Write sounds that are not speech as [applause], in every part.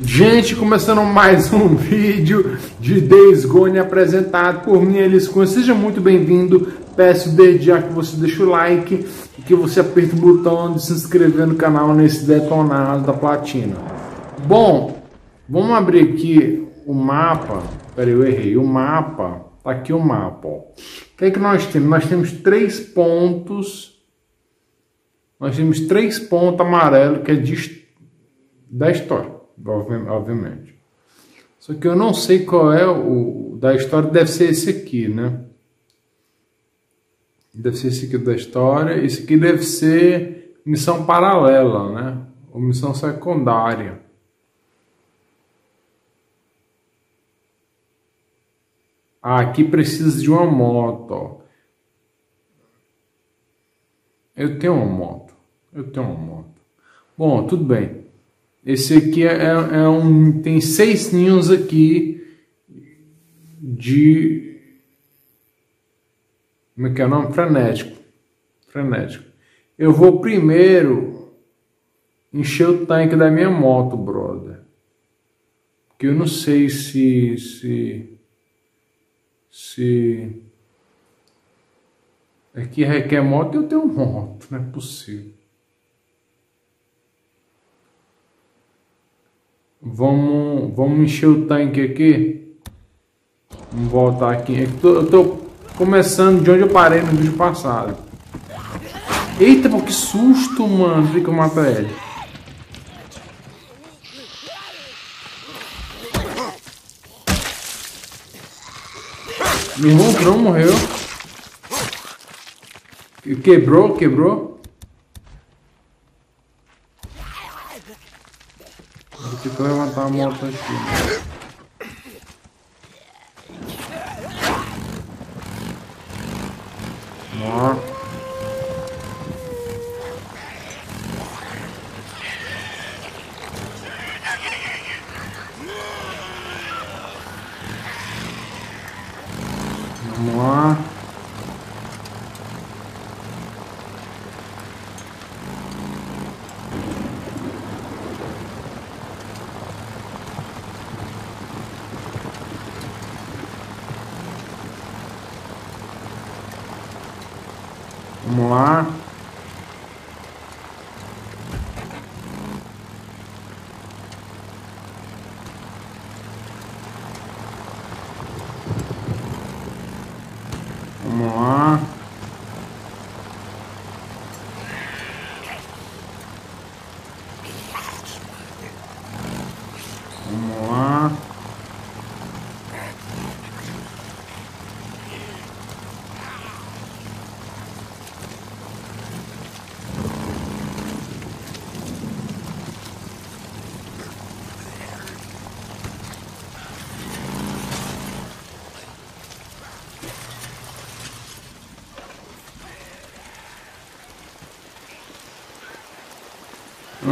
Gente, começando mais um [laughs] vídeo de Days Gone apresentado por mim, Elis Cunha. Seja muito bem-vindo. Peço desde já que você deixe o like e que você aperte o botão de se inscrever no canal nesse detonado da platina. Bom, vamos abrir aqui o mapa. Peraí, eu errei. O mapa. Tá aqui o mapa. Ó. O que é que nós temos? Nós temos três pontos. Nós temos três pontos amarelos que é de, da história obviamente. Só que eu não sei qual é o da história, deve ser esse aqui, né? Deve ser esse aqui da história. Esse aqui deve ser missão paralela, né? Ou missão secundária. Ah, aqui precisa de uma moto. Ó. Eu tenho uma moto. Eu tenho uma moto. Bom, tudo bem. Esse aqui é, é, é um. Tem seis ninhos aqui de. Como é que é o nome? Frenético. Frenético. Eu vou primeiro encher o tanque da minha moto, brother. Porque eu não sei se. Se. Se. Aqui requer moto, eu tenho moto, não é possível. Vamos, vamos encher o tanque aqui. Vamos voltar aqui. Eu tô, começando de onde eu parei no vídeo passado. Eita, pô, que susto, mano. Fica que eu mato ele. Meu irmão não morreu. Quebrou, quebrou. Vou ter que levantar a moto aqui. Ó. Vamos lá. Vamos lá.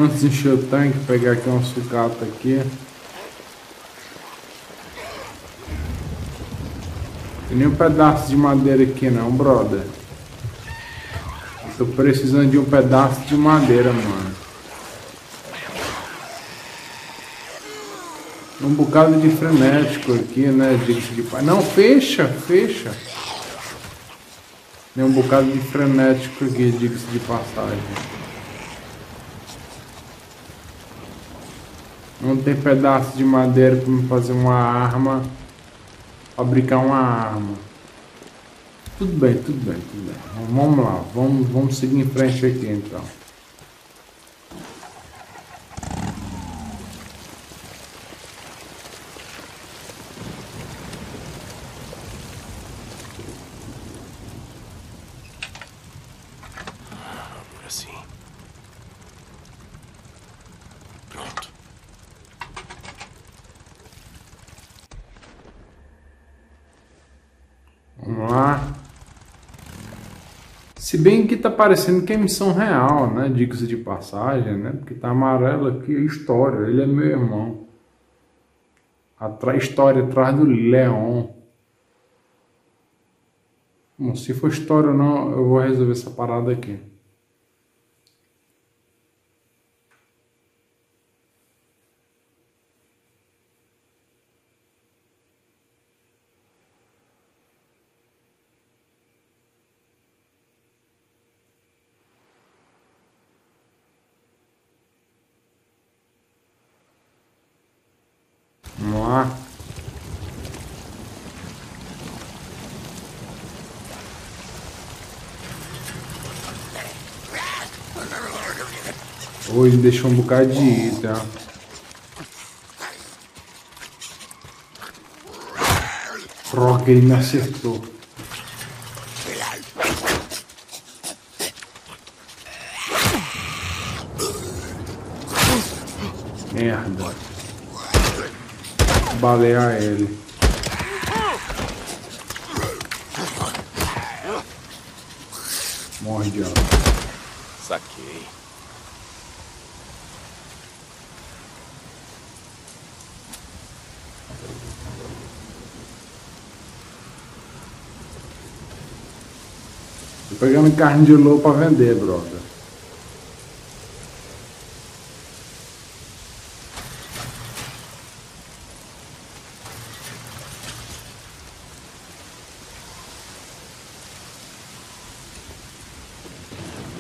Antes de encher o tanque, pegar aqui uma sucata aqui. Tem nem um pedaço de madeira aqui não, brother. tô precisando de um pedaço de madeira, mano. Um bocado de frenético aqui, né? De. Não, fecha, fecha. Tem um bocado de frenético aqui, diga-se de passagem. Não tem pedaço de madeira para me fazer uma arma, fabricar uma arma. Tudo bem, tudo bem, tudo bem. Vamos lá, vamos, vamos seguir em frente aqui então. Assim. Pronto. Vamos lá. Se bem que tá parecendo que é missão real, né? Dicas de passagem, né? Porque tá amarelo aqui, história. Ele é meu irmão. A história atrás do Leon. Bom, se for história ou não, eu vou resolver essa parada aqui. Vamos lá. Ele deixou um bocado de item, tá? Droga, ele me acertou. Merda. Balear ele. Morre, diabo. Saquei. Tô pegando carne de lobo pra vender, brother.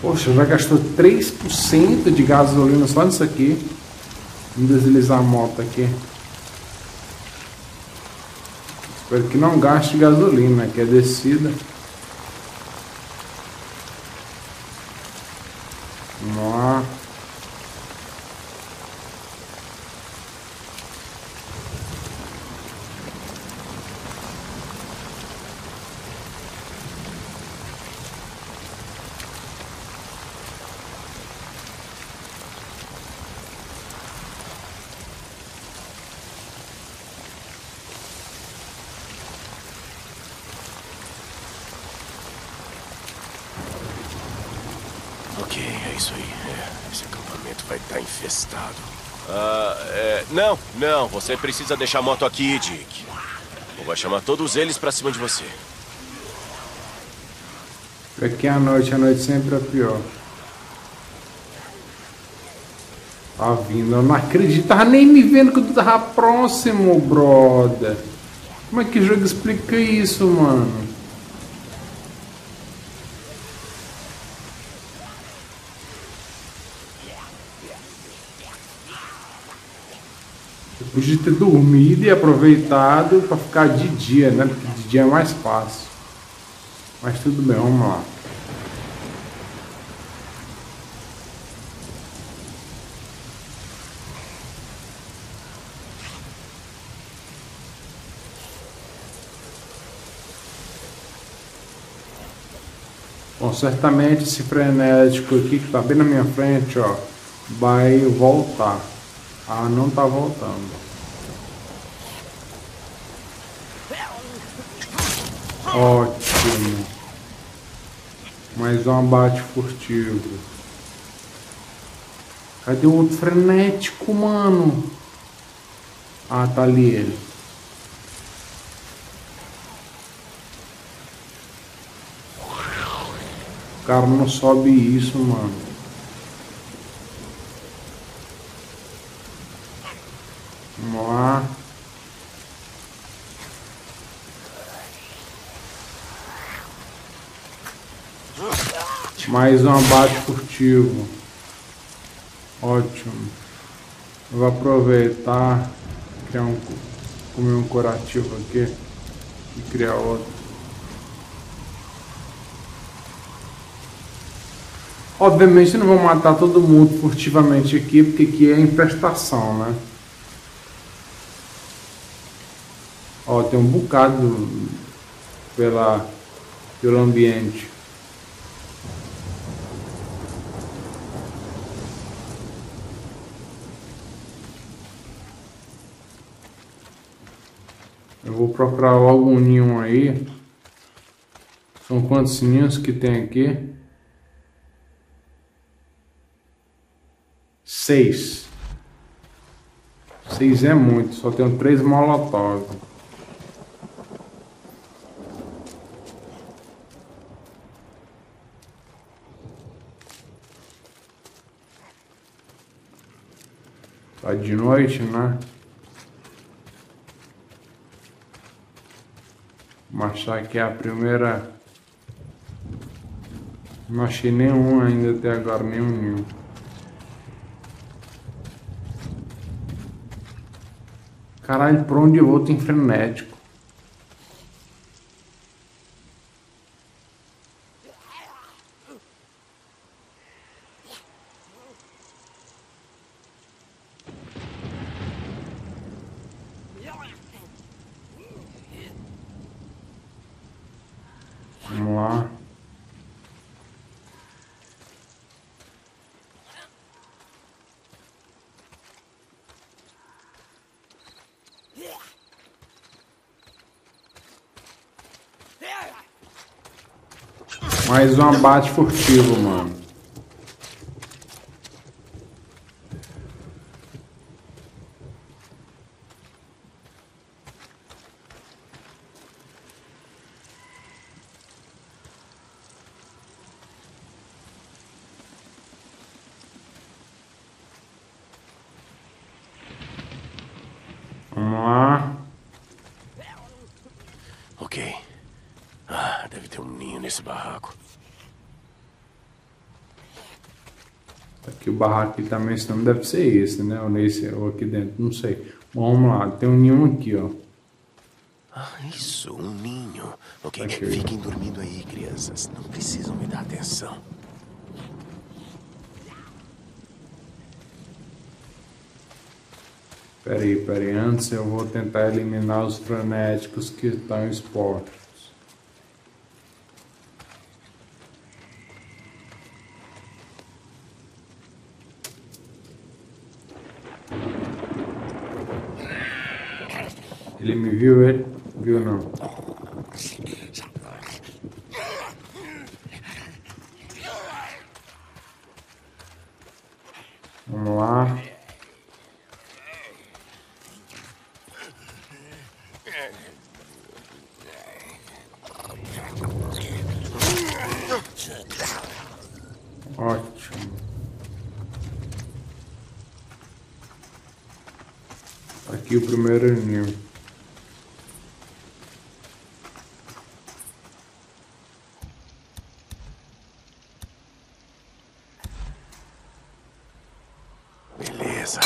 Poxa, já gastou 3% de gasolina só nisso aqui. Vamos deslizar a moto aqui. Espero que não gaste gasolina, que é descida. Vamos lá. Ok, é isso aí. É, esse acampamento vai estar infestado. Ah, é, não, não. Você precisa deixar a moto aqui, Dick. Ou vai chamar todos eles pra cima de você. Aqui à noite, a noite sempre é pior. Tá vindo, eu não acredito. Tava nem me vendo que tu tava próximo, brother. Como é que o jogo explica isso, mano? Podia ter dormido e aproveitado pra ficar de dia, né? Porque de dia é mais fácil. Mas tudo bem, vamos lá. Bom, certamente esse frenético aqui que tá bem na minha frente, ó, vai voltar. Ah, não tá voltando. Ótimo. Mais um abate furtivo. Cadê o outro frenético, mano? Ah, tá ali ele. O cara não sobe isso, mano. Vamos lá. Mais um abate furtivo. Ótimo. Eu vou aproveitar, criar um, comer um curativo aqui e criar outro. Obviamente não vou matar todo mundo furtivamente aqui, porque aqui é infestação, né? Ó, tem um bocado pela, pelo ambiente. Procurar logo um ninho aí. São quantos ninhos que tem aqui? Seis. Seis é muito, só tenho três molotov. Tá de noite, né? Achar que é a primeira. Não achei nenhum ainda até agora, nenhum nenhum. Caralho, por onde eu vou tem frenético. Vamos lá. Mais um abate furtivo, mano. Vamos lá. Ok. Ah, deve nesse barraco. Aqui o barraco aqui também, senão deve ser esse, né? Ou nesse, ou aqui dentro, não sei. Bom, vamos lá, tem um ninho aqui, ó. Ah, isso, um ninho. Ok, Ok. fiquem dormindo aí, crianças. Não precisam me dar atenção. Peraí, peraí, antes eu vou tentar eliminar os frenéticos que estão expostos. Ele me viu, ele? Viu não? Vamos lá. Ótimo. Aqui o primeiro ninho. Beleza.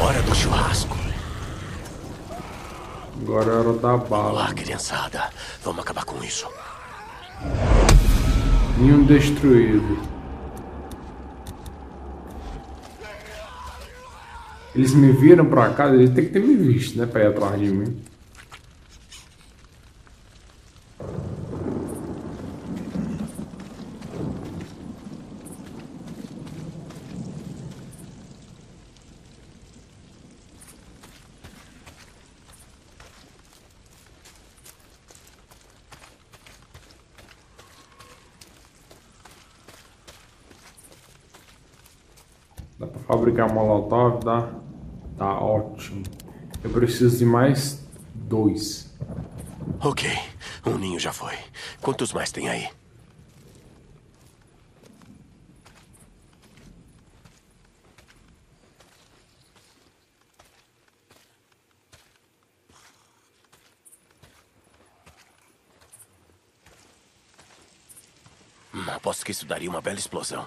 Hora do churrasco. Da bala. Olá, criançada. Vamos acabar com isso. Ninho destruído. Eles me viram pra cá, eles têm que ter me visto, né? Pra ir atrás de mim. Pra fabricar molotov, dá? Tá ótimo. Eu preciso de mais dois. Ok, um ninho já foi. Quantos mais tem aí? Hum, Aposto que isso daria uma bela explosão.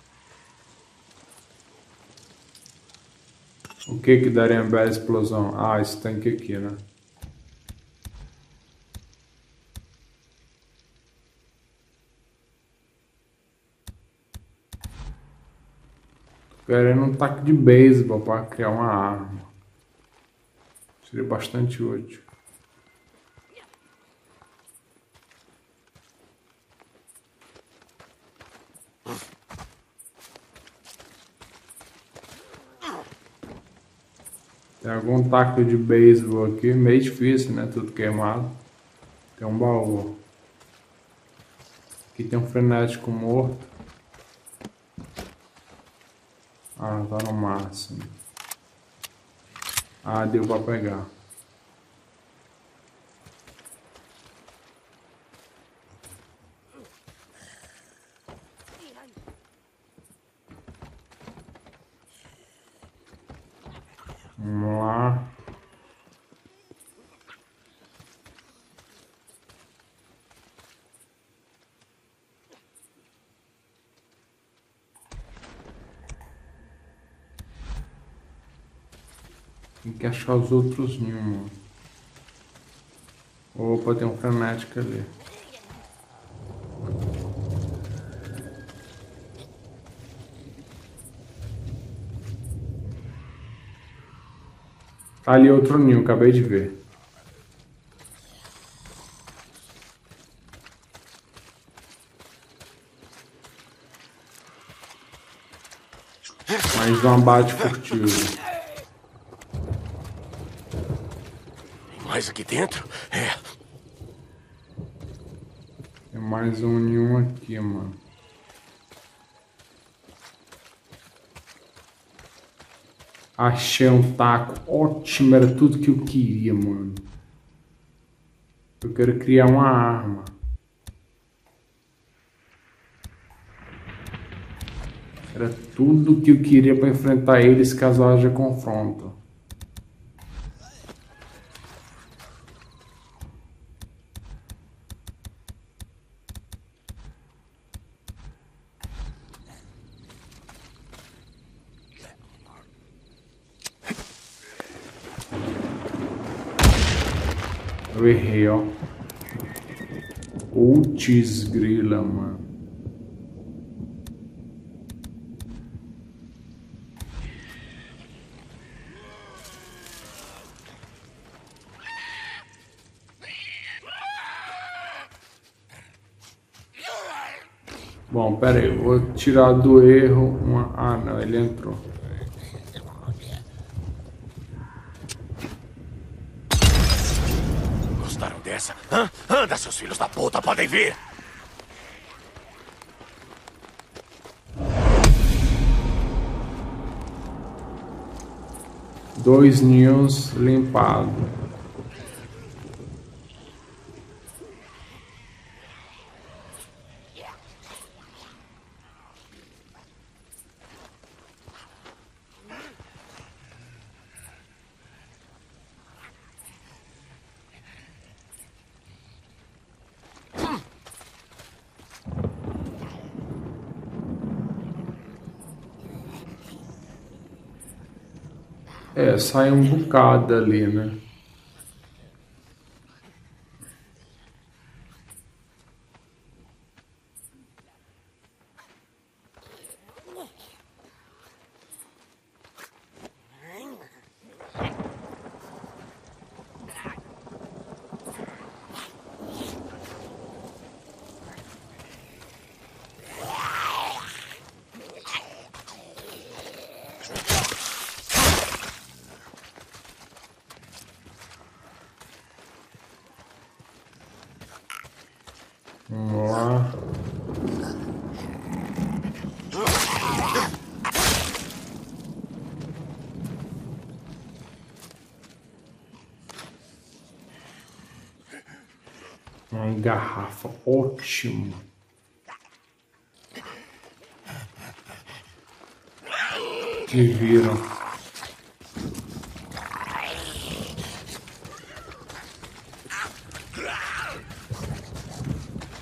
O que que daria uma bela explosão? Ah, esse tanque aqui, né? Tô querendo um taco de beisebol para criar uma arma. Seria bastante útil. Tem algum taco de beisebol aqui, meio difícil, né? Tudo queimado. Tem um baú. Aqui tem um frenético morto. Ah, tá no máximo. Ah, deu pra pegar. Vamos lá. Tem que achar os outros Newman. Opa, tem um frenético ali. Tá ali outro ninho, acabei de ver. Mais um abate furtivo. Mais aqui dentro? É. Tem mais um ninho aqui, mano. Achei um taco. Ótimo, era tudo que eu queria, mano. Eu quero criar uma arma. Era tudo que eu queria para enfrentar eles caso haja confronto. Ó. Putz grila, mano. Bom, pera aí, vou tirar do erro uma... Ah, não, ele entrou. Dessa? Hã? Anda, seus filhos da puta, podem vir! Dois ninhos limpados. Sai um bocado ali, né? Vamos lá. Uma garrafa, ótimo. Que viram.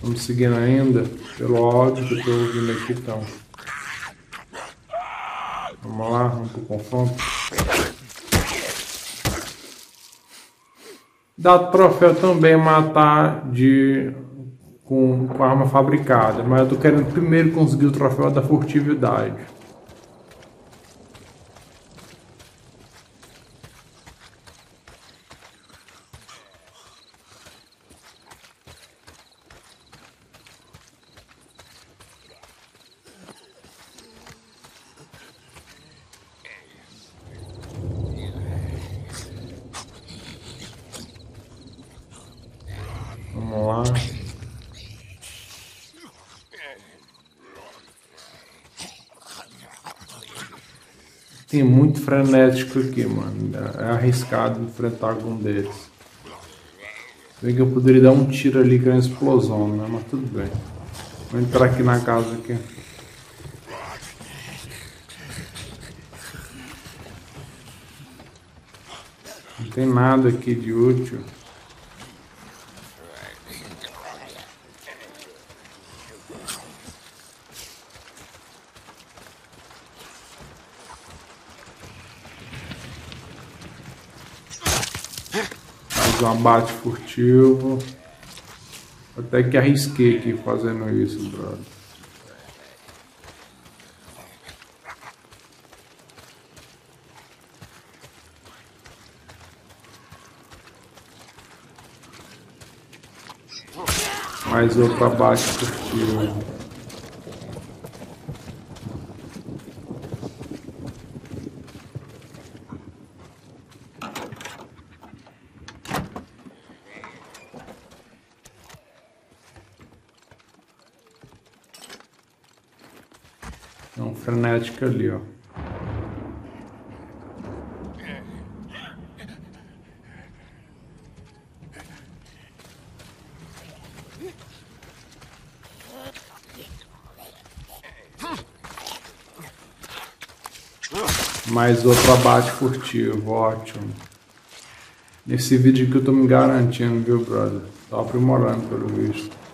Vamos seguindo ainda, pelo áudio que eu tô ouvindo aqui, então. Vamos lá, vamos pro confronto. Dá troféu também matar de com, com arma fabricada, mas eu tô querendo primeiro conseguir o troféu da furtividade. Vamos lá. Tem muito frenético aqui, mano. É arriscado enfrentar algum deles. Bem que eu poderia dar um tiro ali com a explosão, né? Mas tudo bem. Vou entrar aqui na casa aqui. Não tem nada aqui de útil. mais um abate furtivo. Até que arrisquei aqui fazendo isso, brother. Mais outro abate furtivo. Frenética ali, ó. Mais outro abate furtivo, ótimo. Nesse vídeo que eu tô me garantindo, viu, brother? Tô aprimorando pelo visto.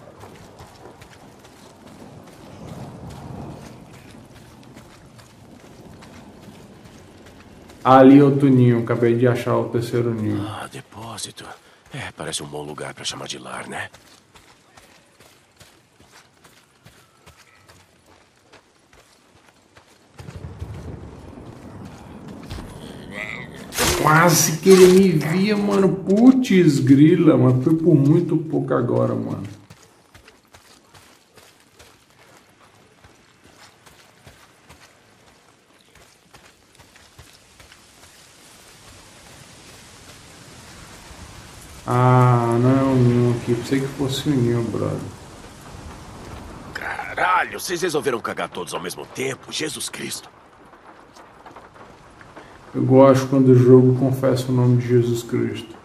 Ali outro ninho, acabei de achar o terceiro ninho. Ah, depósito. É, parece um bom lugar para chamar de lar, né? Quase que ele me via, mano. Putz, grila, mano. Foi por muito pouco agora, mano. Ah, não é um ninho aqui. Pensei que fosse um ninho, brother. Caralho, vocês resolveram cagar todos ao mesmo tempo? Jesus Cristo. Eu gosto quando o jogo confessa o nome de Jesus Cristo.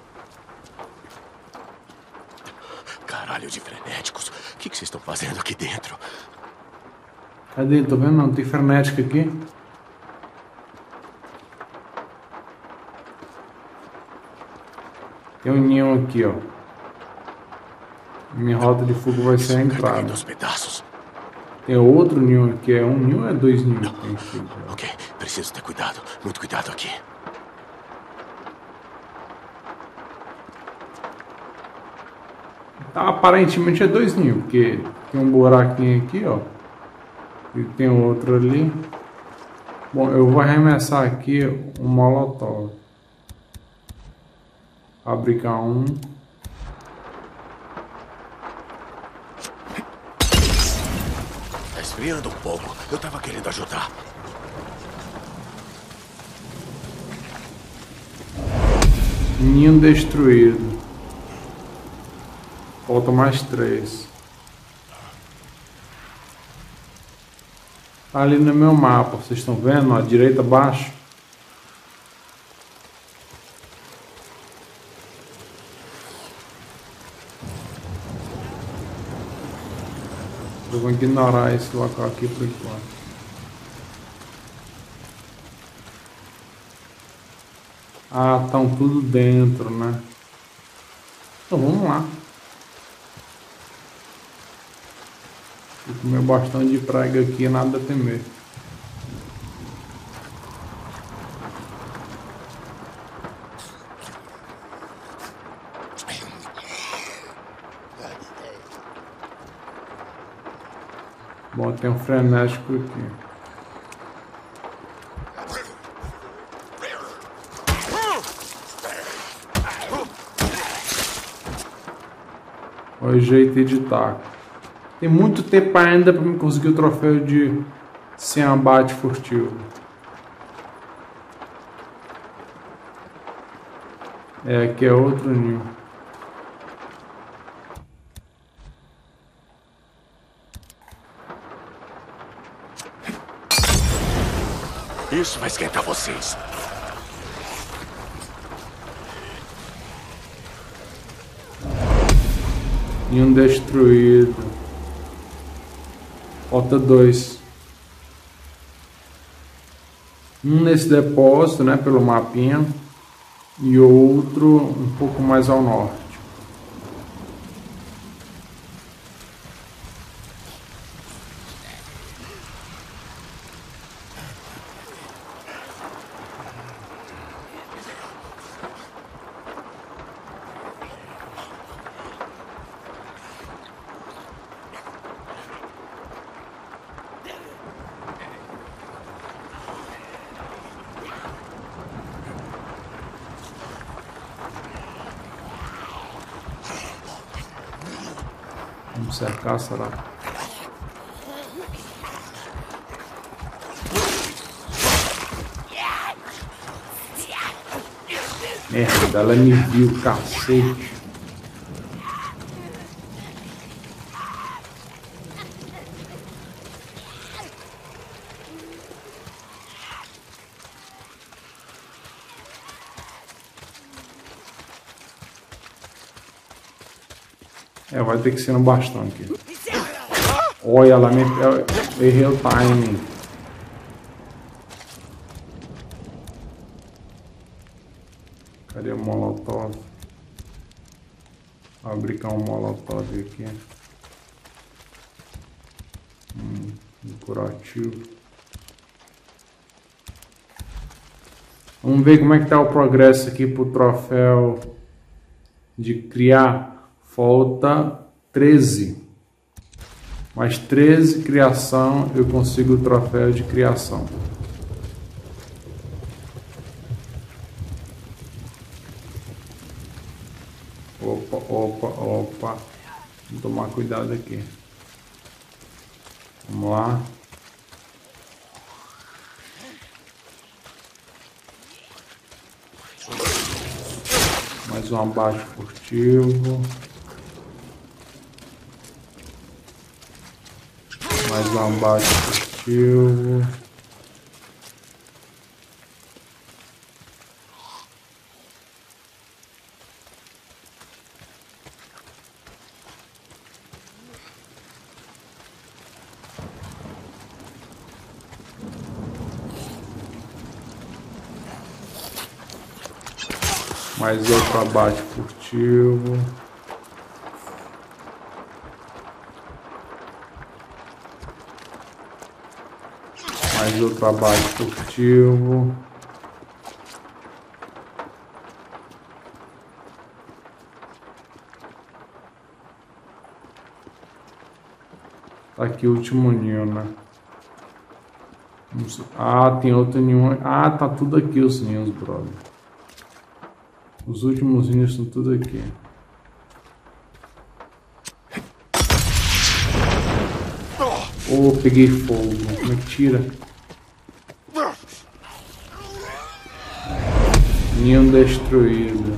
Caralho de frenéticos. O que, que vocês estão fazendo aqui dentro? Cadê? Tô vendo não? Tem frenética aqui? Tem um ninho aqui, ó. Minha rota de fuga vai ser a entrada. Tem outro ninho aqui. É um ninho ou é dois ninhos? Aqui, ok, preciso ter cuidado. Muito cuidado aqui. Tá, aparentemente é dois ninhos, porque tem um buraquinho aqui, ó. E tem outro ali. Bom, eu vou arremessar aqui um molotov fabricar um. Tá esfriando um pouco. Eu tava querendo ajudar. Ninho destruído. Falta mais três. Tá ali no meu mapa, vocês estão vendo? À direita abaixo. Eu vou ignorar esse local aqui por enquanto. Ah, estão tudo dentro, né? Então vamos lá. Vou comer bastante de praga aqui, nada a temer. Bom, tem um frenético aqui. Olha o jeito de taco. Tem muito tempo ainda para me conseguir o troféu de sem abate furtivo. É, aqui é outro ninho. Isso vai esquentar vocês. E um destruído. Falta dois. Um nesse depósito, né, pelo mapinha. E outro um pouco mais ao norte. Cercar, será? Merda, ela me viu, cacete. É, vai ter que ser no bastão aqui. Olha, ela me... Eu errei o timing. Cadê o molotov? Fabricar um molotov aqui. Hum, um curativo. Vamos ver como é que tá o progresso aqui pro troféu de criar falta 13. Mais 13 criação, eu consigo o troféu de criação. Opa, opa, opa. Vou tomar cuidado aqui. Vamos lá. Mais um abaixo furtivo. Mais um abate positivo. Mais outro abate furtivo. Mais outro abate furtivo. Tá aqui o último ninho, né? Ah, tem outro ninho. Ah, tá tudo aqui os ninhos, brother. Os últimos ninhos estão tudo aqui. Oh, peguei fogo. Como é que tira? Ninho destruído.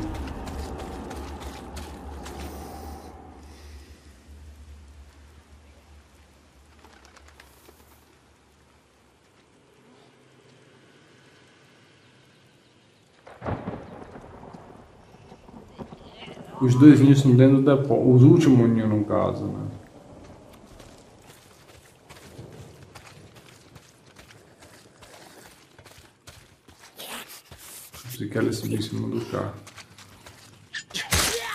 Os dois ninhos estão dentro da Os últimos ninhos, no caso, né? Ela subir em cima do carro.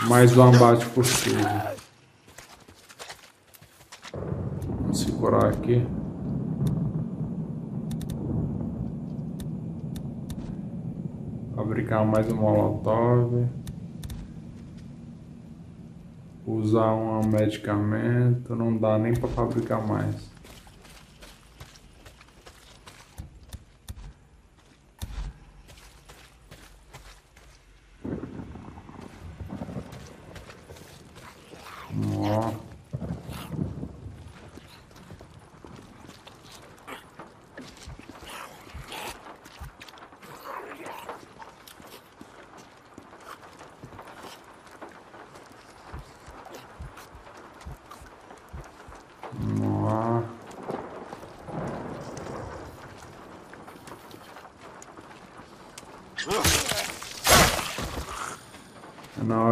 Mais um abate possível. Vamos segurar aqui. Fabricar mais um molotov. Usar um medicamento. Não dá nem para fabricar mais.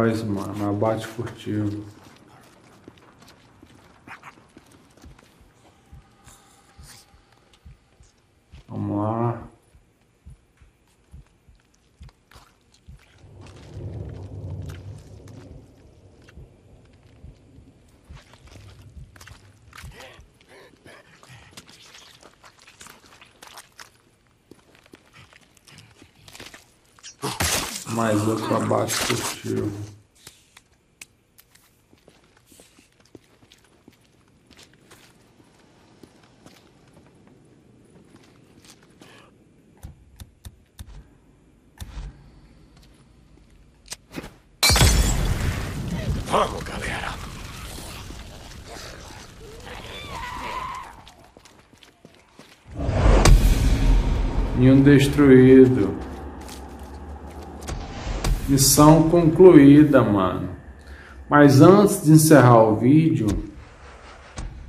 Nóis, mano. Abate furtivo. trabalho esportivo. Vamos, galera. E destruído. Missão concluída, mano. Mas antes de encerrar o vídeo,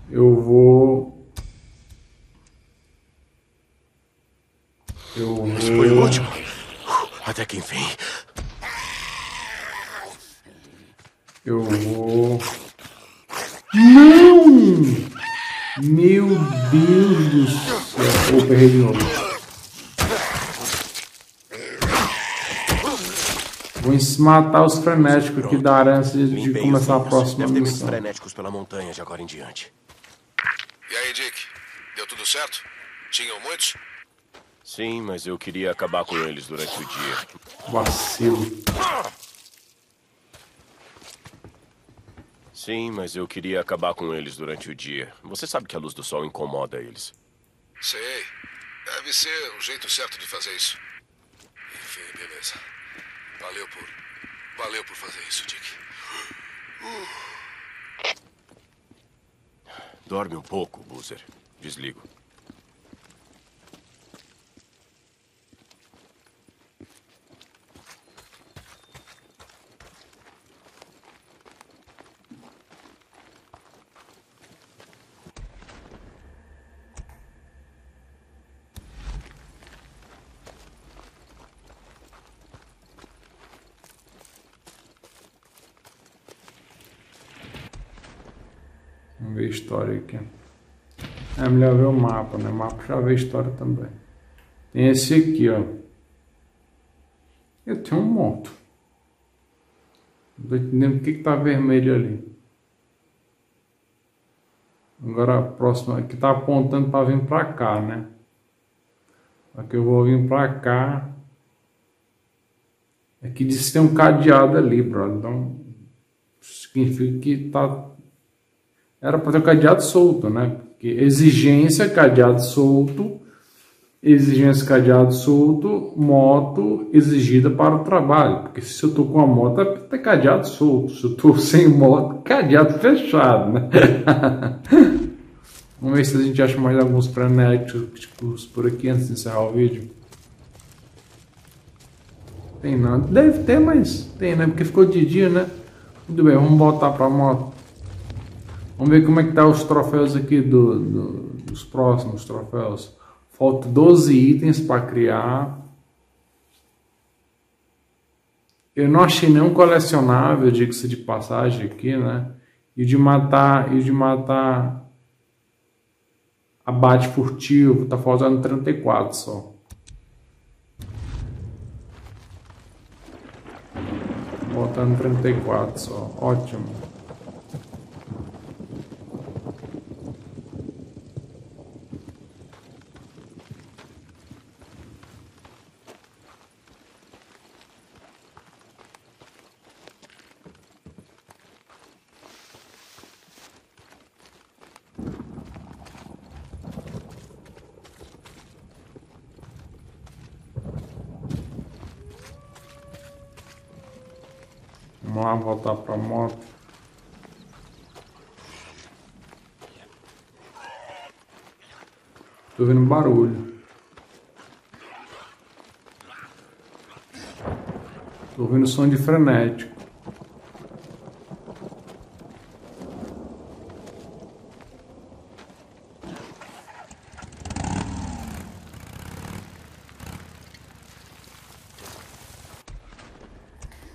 eu vou. Eu vou. Foi o último. Até que enfim. Eu vou. Não! Meu Deus do céu. Opa, errei de novo. Vou matar os frenéticos aqui da área antes de começar a os próxima Deve missão. frenéticos pela montanha de agora em diante. E aí, Dick? Deu tudo certo? Tinham muitos? Sim, mas eu queria acabar com eles durante o dia. Vacilo. Sim, mas eu queria acabar com eles durante o dia. Você sabe que a luz do sol incomoda eles. Sei. Deve ser o jeito certo de fazer isso. Enfim, beleza. Valeu por. Valeu por fazer isso, Dick. Dorme um pouco, Boozer. Desligo. Ver a história aqui. É melhor ver o mapa, né? O mapa já vê a história também. Tem esse aqui, ó. Eu tenho um moto. Não tô entendendo por que, que tá vermelho ali. Agora a próxima aqui tá apontando para vir para cá, né? Aqui eu vou vir para cá. Aqui diz que tem um cadeado ali, brother. Então significa que tá era para ter o cadeado solto, né? Porque exigência, cadeado solto, exigência, cadeado solto, moto exigida para o trabalho. Porque se eu tô com a moto, é ter cadeado solto. Se eu tô [laughs] sem moto, cadeado fechado, né? [laughs] Vamos ver se a gente acha mais alguns frenéticos por aqui antes de encerrar o vídeo. Tem nada. Deve ter, mas tem, né? Porque ficou de dia, né? Muito bem, vamos voltar para a moto. Vamos ver como é que tá os troféus aqui do, do, dos próximos troféus. Falta 12 itens para criar. Eu não achei nenhum colecionável, diga-se de passagem aqui, né? E de matar, e de matar abate furtivo, tá faltando 34 só. Faltando 34 só. Ótimo. Vamos lá voltar para a moto. Tô ouvindo barulho. Tô ouvindo som de frenético.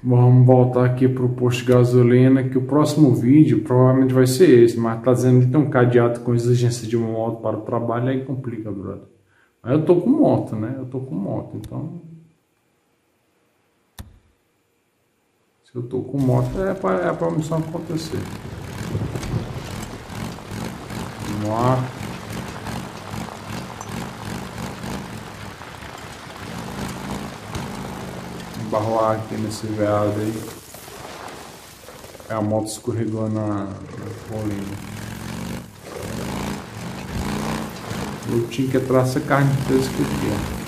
Vamos voltar aqui para o posto de gasolina, que o próximo vídeo provavelmente vai ser esse, mas tá dizendo que tem um cadeado com exigência de moto para o trabalho, aí complica, brother. Mas eu tô com moto, né? Eu tô com moto, então... Se eu tô com moto, é para é a missão acontecer. Vamos lá. Barroar aqui nesse veado aí. É a moto escorregou na, na colina. Eu tinha que essa carne fresca aqui, ó.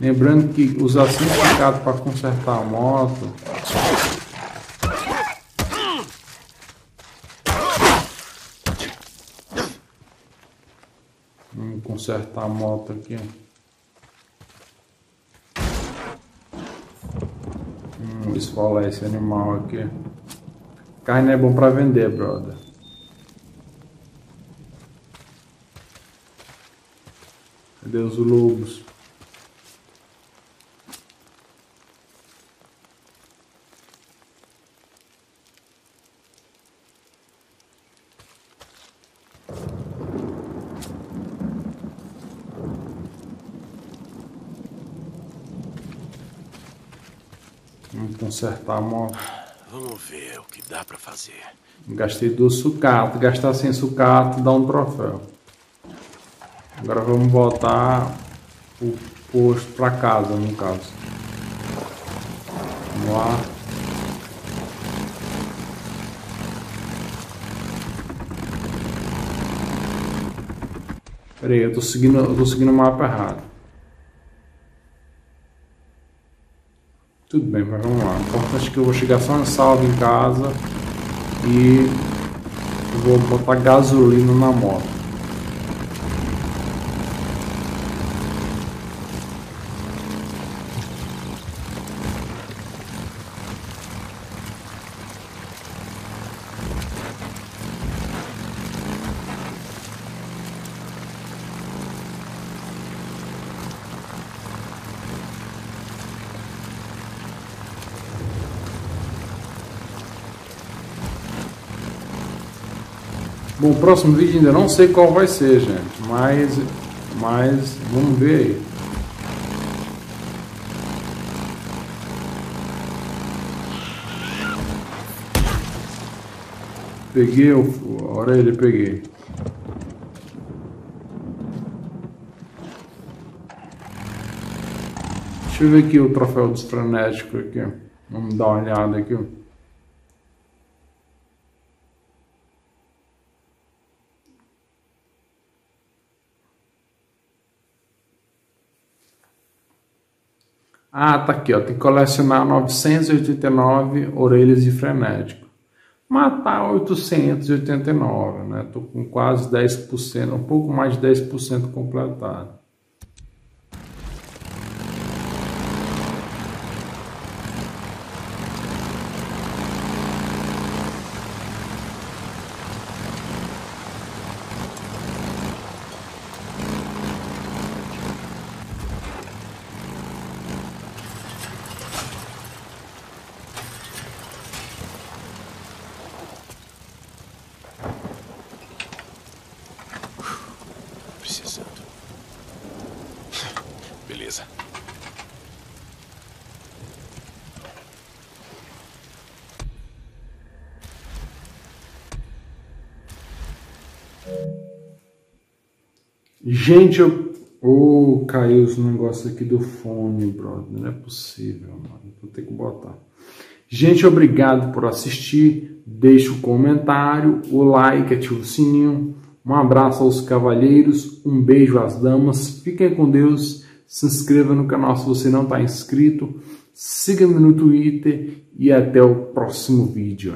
Lembrando que usar simplificado para consertar a moto consertar a moto aqui. Hum, esfolar esse animal aqui. Carne é bom para vender, brother. Cadê os lobos? Vamos consertar a moto. Vamos ver o que dá para fazer. Gastei duas sucatas. Gastar sem sucata dá um troféu. Agora vamos botar o posto para casa, no caso. Vamos lá. Peraí, eu tô seguindo, eu tô seguindo o mapa errado. Tudo bem, mas vamos lá. Importante que eu vou chegar só em salvo em casa e vou botar gasolina na moto. Bom, o próximo vídeo ainda não sei qual vai ser, gente, mas, mas vamos ver aí. Peguei a orelha, peguei. Deixa eu ver aqui o troféu dos frenéticos aqui. Vamos dar uma olhada aqui. Ah, tá aqui, ó. Tem que colecionar 989 orelhas de frenético. Matar 889, né? Tô com quase 10%, um pouco mais de 10% completado. Beleza. Gente, eu. Oh, caiu esse negócio aqui do fone, brother. Não é possível, mano. Vou ter que botar. Gente, obrigado por assistir. Deixe o comentário, o like, ative o sininho. Um abraço aos cavalheiros, um beijo às damas. Fiquem com Deus. Se inscreva no canal se você não está inscrito. Siga-me no Twitter e até o próximo vídeo.